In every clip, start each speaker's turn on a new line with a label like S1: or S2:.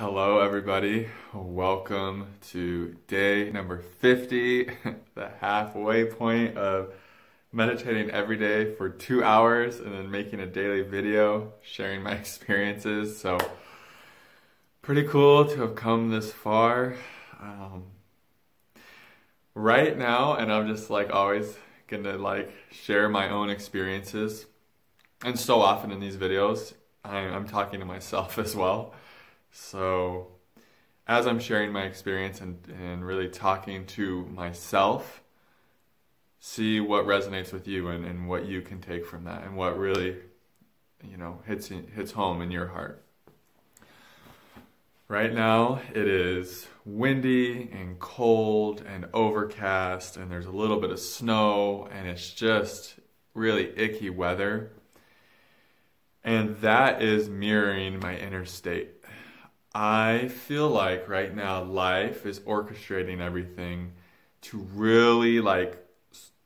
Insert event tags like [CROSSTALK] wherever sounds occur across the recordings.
S1: Hello, everybody. Welcome to day number 50, [LAUGHS] the halfway point of meditating every day for two hours and then making a daily video sharing my [LAUGHS] experiences. So, pretty cool to have come this far. Um, right now, and I'm just like always gonna like share my own experiences. And so often in these videos, I'm talking to myself [LAUGHS] as well. So, as I'm sharing my experience and, and really talking to myself, see what resonates with you and, and what you can take from that and what really, you know, hits, hits home in your heart. Right now, it is windy and cold and overcast, and there's a little bit of snow, and it's just really icky weather. And that is mirroring my inner state. I feel like right now life is orchestrating everything to really like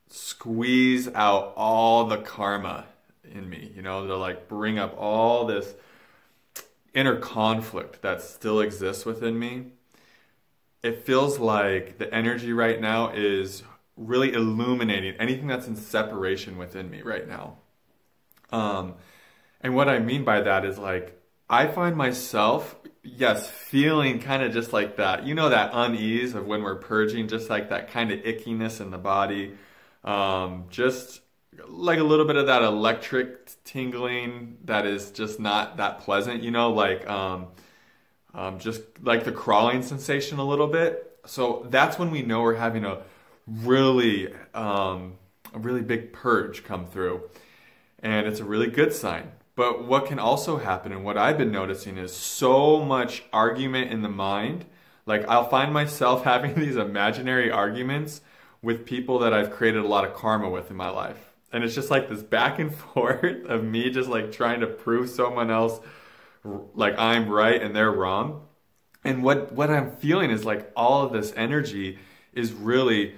S1: squeeze out all the karma in me, you know, to like bring up all this inner conflict that still exists within me. It feels like the energy right now is really illuminating anything that's in separation within me right now. Um, and what I mean by that is like, I find myself yes, feeling kind of just like that. You know that unease of when we're purging, just like that kind of ickiness in the body. Um, just like a little bit of that electric tingling that is just not that pleasant, you know, like um, um, just like the crawling sensation a little bit. So that's when we know we're having a really, um, a really big purge come through. And it's a really good sign. But what can also happen, and what I've been noticing, is so much argument in the mind. Like, I'll find myself [LAUGHS] having these imaginary arguments with people that I've created a lot of karma with in my life. And it's just like this back and [LAUGHS] forth of me just like trying to prove someone else like I'm right and they're wrong. And what, what I'm feeling is like all of this energy is really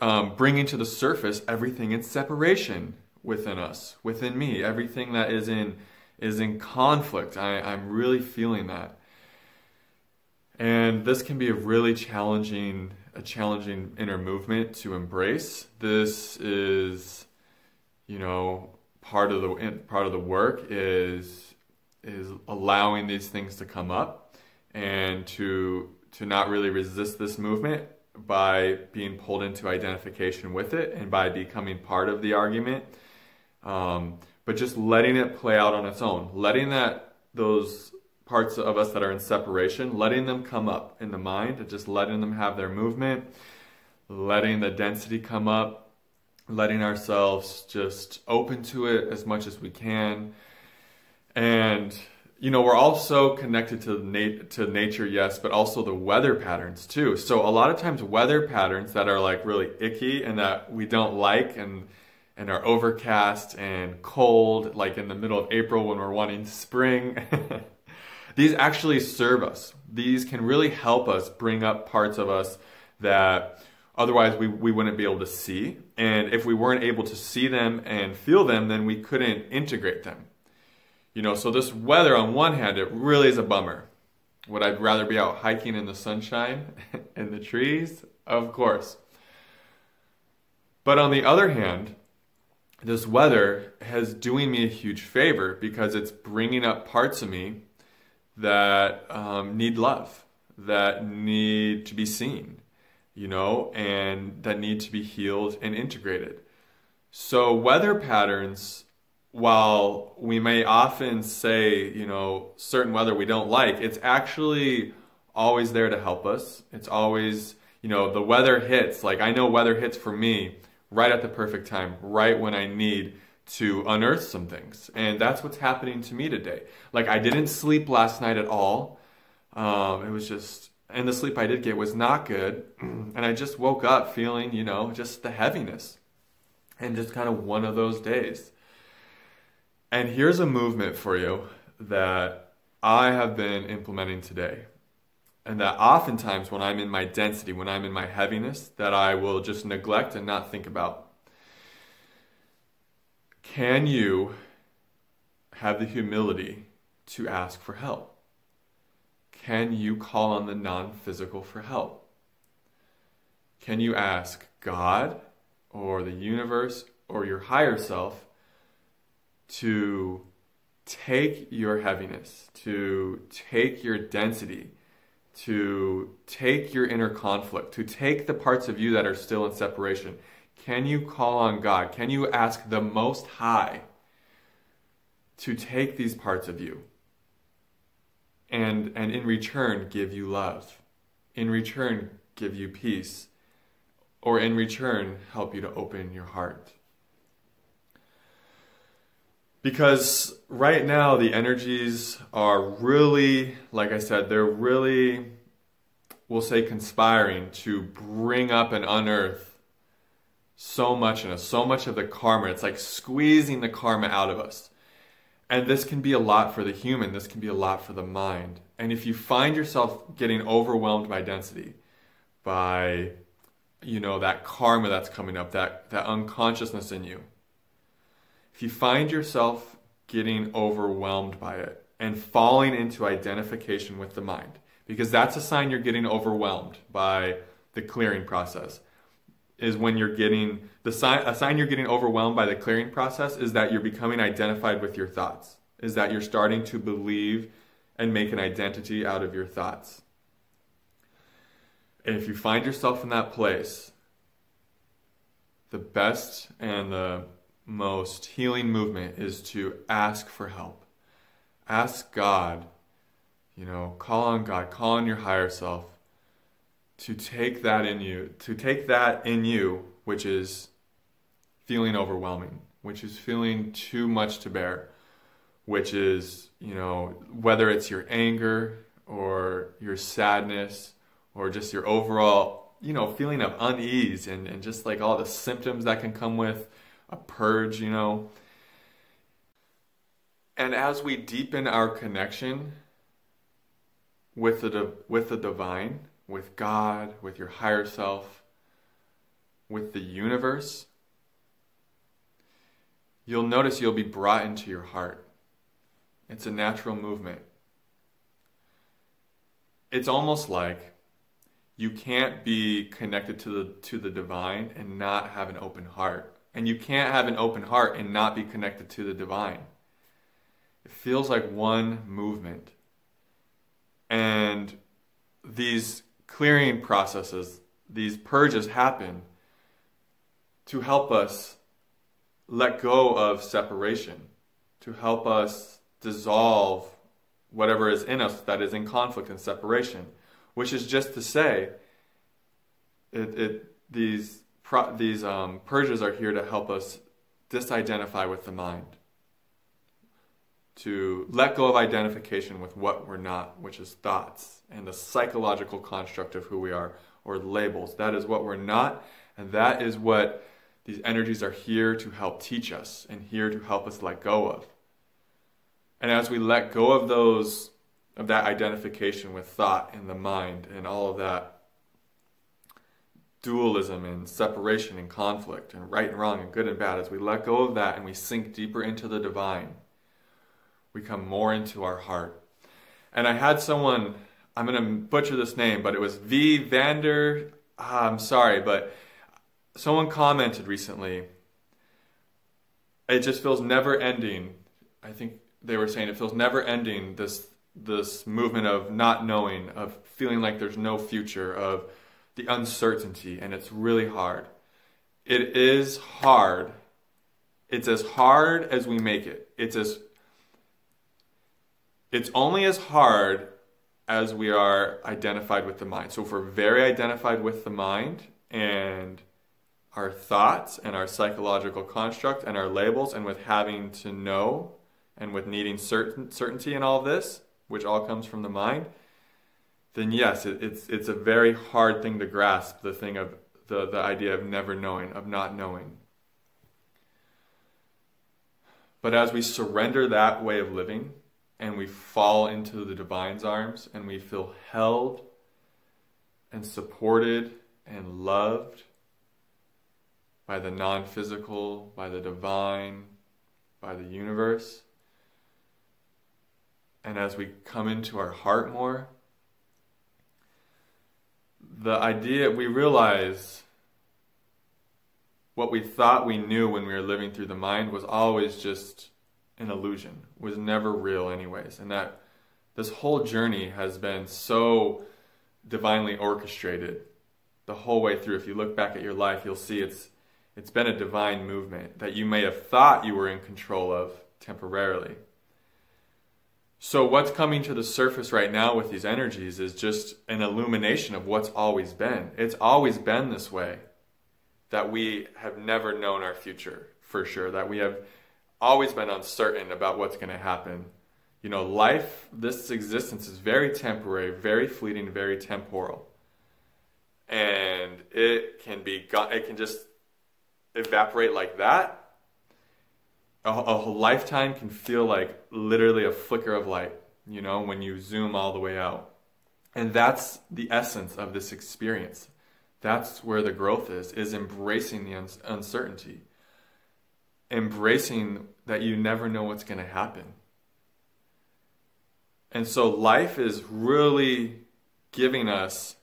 S1: um, bringing to the surface everything in separation within us, within me. Everything that is in is in conflict. I, I'm really feeling that. And this can be a really challenging, a challenging inner movement to embrace. This is, you know, part of the part of the work is is allowing these things to come up and to to not really resist this movement by being pulled into identification with it and by becoming part of the argument um, but just letting it play out on its own, letting that those parts of us that are in separation, letting them come up in the mind, and just letting them have their movement, letting the density come up, letting ourselves just open to it as much as we can. And you know, we're also connected to nat- to nature, yes, but also the weather patterns too. So a lot of times weather patterns that are like really icky and that we don't like and and are overcast and cold, like in the middle of April when we're wanting spring. [LAUGHS] These actually serve us. These can really help us bring up parts of us that otherwise we, we wouldn't be able to see. And if we weren't able to see them and feel them, then we couldn't integrate them. You know, so this weather on one hand, it really is a bummer. Would I rather be out hiking in the sunshine [LAUGHS] in the trees? Of course. But on the other hand, this weather has doing me a huge favor because it's bringing up parts of me that um, need love, that need to be seen, you know, and that need to be healed and integrated. So weather patterns, while we may often say, you know, certain weather we don't like, it's actually always there to help us. It's always, you know, the weather hits. Like I know weather hits for me right at the perfect time, right when I need to unearth some things. And that's what's happening to me today. Like, I didn't sleep last night at all. Um, it was just, and the sleep I did get was not good. [CLEARS THROAT] And I just woke up feeling, you know, just the heaviness. And just kind of one of those days. And here's a movement for you that I have been implementing today and that oftentimes when I'm in my density, when I'm in my heaviness, that I will just neglect and not think about. Can you have the humility to ask for help? can you call on the non physical for help? Can you ask God or the universe or your higher self to take your heaviness, to take your density, to take your inner conflict, to take the parts of you that are still in separation? Can you call on God? Can you ask the Most High to take these parts of you and, and in return give you love? In return, give you peace? Or in return, help you to open your heart? Because right now, the energies are really, like I said, they're really, we'll say, conspiring to bring up and unearth so much in us, so much of the karma. It's like squeezing the karma out of us. And this can be a lot for the human, this can be a lot for the mind. And if you find yourself getting overwhelmed by density, by you know that karma that's coming up, that that unconsciousness in you, if you find yourself getting overwhelmed by it and falling into identification with the mind, because that's a sign you're getting overwhelmed by the clearing process, is when you're getting the sign a sign you're getting overwhelmed by the clearing process is that you're becoming identified with your thoughts, is that you're starting to believe and make an identity out of your thoughts. And if you find yourself in that place, the best and the most healing movement is to ask for help. Ask God, you know, call on God, call on your higher self to take that in you, to take that in you, which is feeling overwhelming, which is feeling too much to bear, which is, you know, whether it's your anger or your sadness or just your overall, you know, feeling of unease and, and just like all the symptoms that can come with a purge, you know. And as we deepen our connection with the, with the divine, with God, with your higher self, with the universe, you'll notice you'll be brought into your heart. It's a natural movement. It's almost like you can't be connected to the to the divine and not have an open heart. And you can't have an open heart and not be connected to the divine. It feels like one movement. And these clearing processes, these purges happen to help us let go of separation, to help us dissolve whatever is in us that is in conflict and separation, which is just to say, it, it these these um, purges are here to help us disidentify with the mind, to let go of identification with what we're not, which is thoughts and the psychological construct of who we are, or labels. That is what we're not, and that is what these energies are here to help teach us and here to help us let go of. And as we let go of those, of that identification with thought and the mind and all of that, dualism and separation and conflict and right and wrong and good and bad, as we let go of that and we sink deeper into the divine, we come more into our heart. And I had someone, I'm going to butcher this name, but it was V. Vander. Ah, I'm sorry, but someone commented recently. It just feels never ending. I think they were saying it feels never ending. This this movement of not knowing, of feeling like there's no future, of the uncertainty, and it's really hard. It is hard. It's as hard as we make it. It's as it's only as hard as we are identified with the mind. So if we're very identified with the mind and our thoughts and our psychological construct and our labels and with having to know and with needing certain certainty in all this, which all comes from the mind, then yes, it, it's it's a very hard thing to grasp. The thing of the the idea of never knowing, of not knowing. But as we surrender that way of living, and we fall into the divine's arms, and we feel held, and supported, and loved by the non-physical, by the divine, by the universe. And as we come into our heart more, the idea we realize what we thought we knew when we were living through the mind was always just an illusion, was never real, anyways. And that this whole journey has been so divinely orchestrated the whole way through. If you look back at your life, you'll see it's it's been a divine movement that you may have thought you were in control of temporarily. So, what's coming to the surface right now with these energies is just an illumination of what's always been. It's always been this way that we have never known our future for sure, that we have always been uncertain about what's going to happen. You know, life, this existence is very temporary, very fleeting, very temporal. And it can be, it can just evaporate like that. A, a lifetime can feel like literally a flicker of light, you know, when you zoom all the way out. And that's the essence of this experience. That's where the growth is, is embracing the un- uncertainty. Embracing that you never know what's going to happen. And so life is really giving us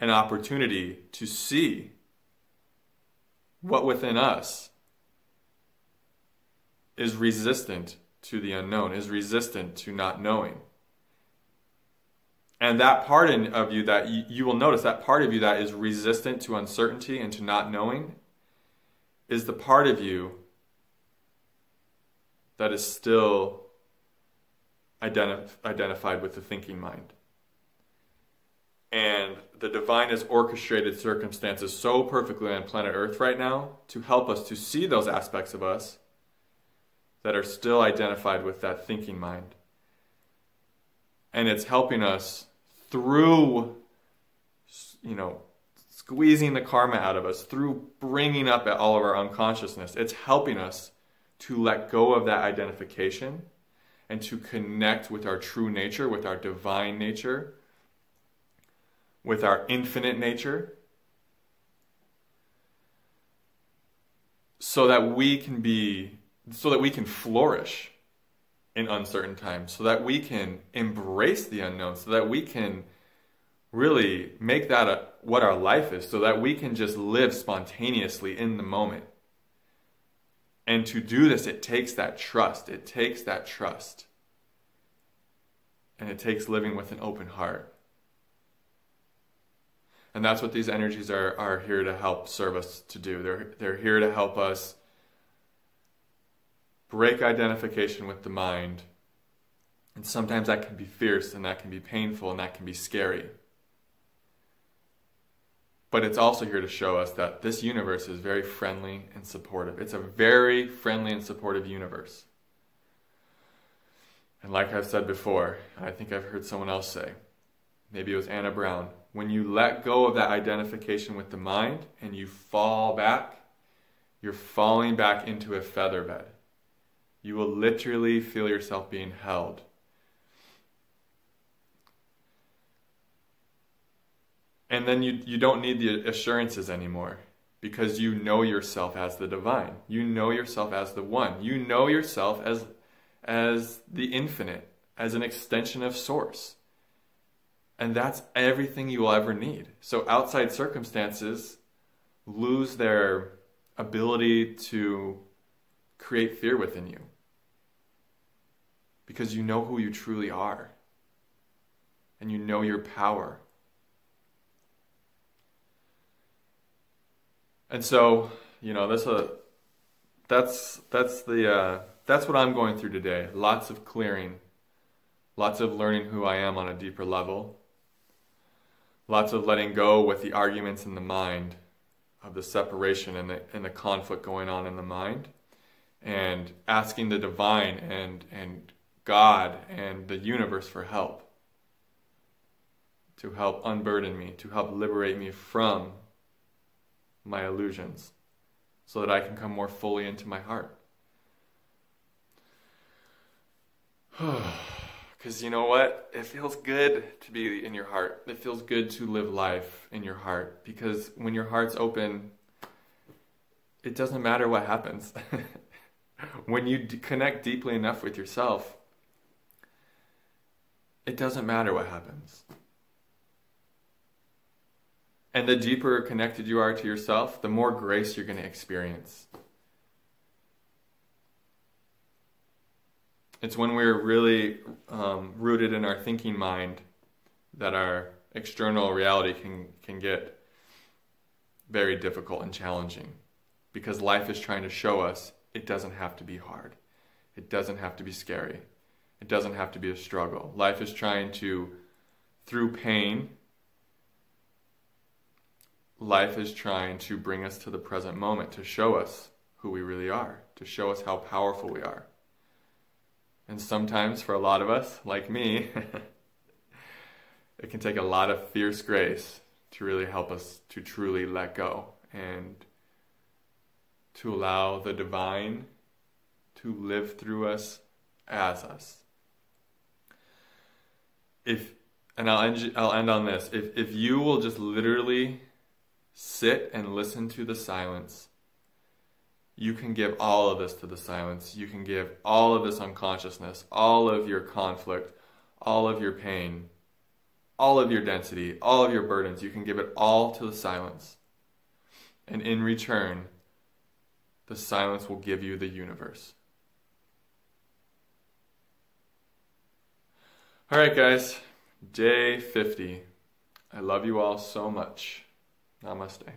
S1: an opportunity to see what within us is resistant to the unknown, is resistant to not knowing. And that part of you that you, you will notice, that part of you that is resistant to uncertainty and to not knowing, is the part of you that is still identif- identified with the thinking mind. And the divine has orchestrated circumstances so perfectly on planet Earth right now to help us to see those aspects of us that are still identified with that thinking mind. And it's helping us through, you know, squeezing the karma out of us, through bringing up all of our unconsciousness. It's helping us to let go of that identification and to connect with our true nature, with our divine nature with our infinite nature so that we can be so that we can flourish in uncertain times so that we can embrace the unknown so that we can really make that a, what our life is so that we can just live spontaneously in the moment. And to do this it takes that trust. It takes that trust. And it takes living with an open heart. And that's what these energies are, are here to help serve us to do. They're, they're here to help us break identification with the mind. And sometimes that can be fierce and that can be painful and that can be scary. But it's also here to show us that this universe is very friendly and supportive. It's a very friendly and supportive universe. And like I've said before, I think I've heard someone else say, maybe it was Anna Brown, when you let go of that identification with the mind and you fall back, you're falling back into a feather bed. You will literally feel yourself being held. And then you, you don't need the assurances anymore because you know yourself as the divine. You know yourself as the one. You know yourself as, as the infinite, as an extension of source. And that's everything you will ever need. So outside circumstances lose their ability to create fear within you. Because you know who you truly are. And you know your power. And so, you know, that's a that's that's the uh, that's what I'm going through today. Lots of clearing, lots of learning who I am on a deeper level, Lots of letting go with the arguments in the mind of the separation and the, and the conflict going on in the mind and asking the divine and, and God and the universe for help to help unburden me, to help liberate me from my illusions so that I can come more fully into my heart. [SIGHS] Because you know what? It feels good to be in your heart. It feels good to live life in your heart. Because when your heart's open, it doesn't matter what happens. [LAUGHS] when you connect deeply enough with yourself, it doesn't matter what happens. And the deeper connected you are to yourself, the more grace you're going to experience. It's when we're really um, rooted in our thinking mind that our external reality can, can get very difficult and challenging because life is trying to show us it doesn't have to be hard. It doesn't have to be scary. It doesn't have to be a struggle. Life is trying to, through pain, life is trying to bring us to the present moment, to show us who we really are, to show us how powerful we are. And sometimes, for a lot of us, like me, [LAUGHS] it can take a lot of fierce grace to really help us to truly let go and to allow the divine to live through us as us. If and I'll end, I'll end on this. If if you will just literally sit and listen to the silence, you can give all of this to the silence. You can give all of this unconsciousness, all of your conflict, all of your pain, all of your density, all of your burdens. You can give it all to the silence. And in return, the silence will give you the universe. All right, guys, day 50. I love you all so much. Namaste.